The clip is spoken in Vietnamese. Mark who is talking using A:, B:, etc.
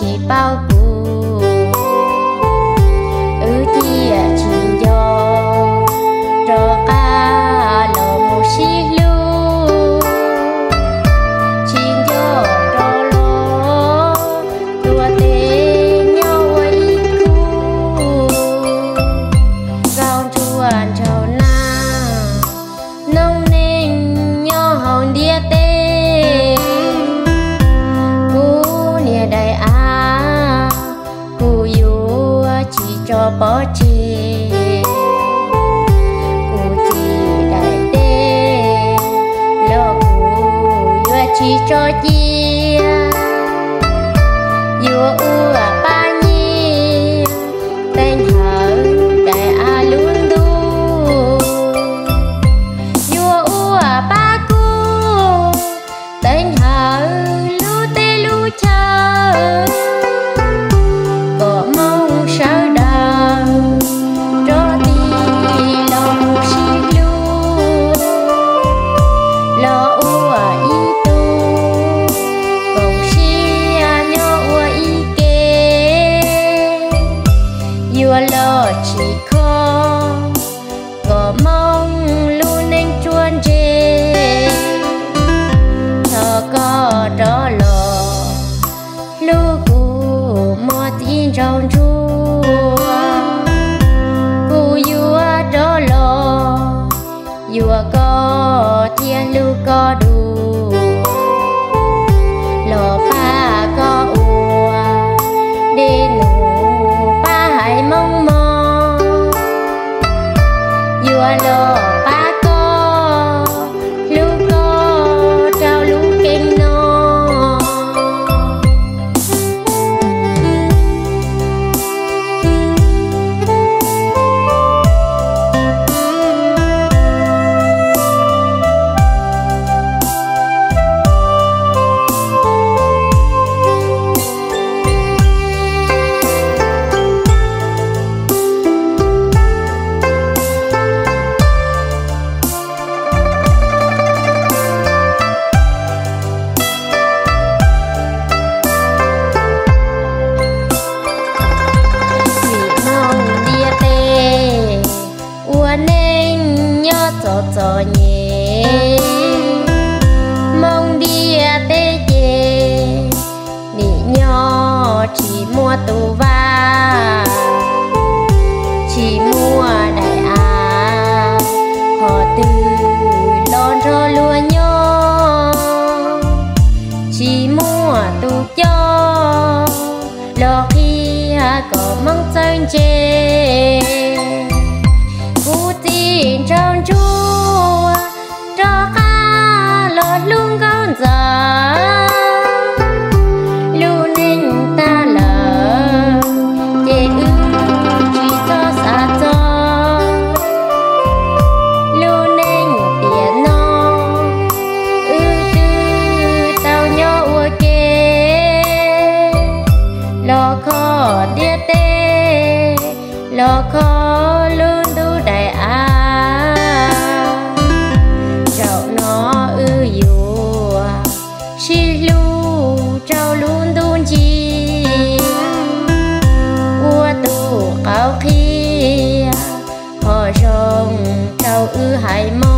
A: 细胞。bỏ chị cụ chị đại đê lo cụ và chị cho chị dù u à ba nhi tên hở đại a luôn đu. Dù u à ba nhẹ mong đi tê chê nị nho chỉ mua tù va. Chỉ mua đại à họ từ lon cho lúa nhỏ chỉ mua tù cho lo khi có mong chân chê. nó khó lớn đô đại á cháu nó ư dùa xì lu cháu luôn đôn chi ua tu cao khi họ rồng cháu ư hải mơ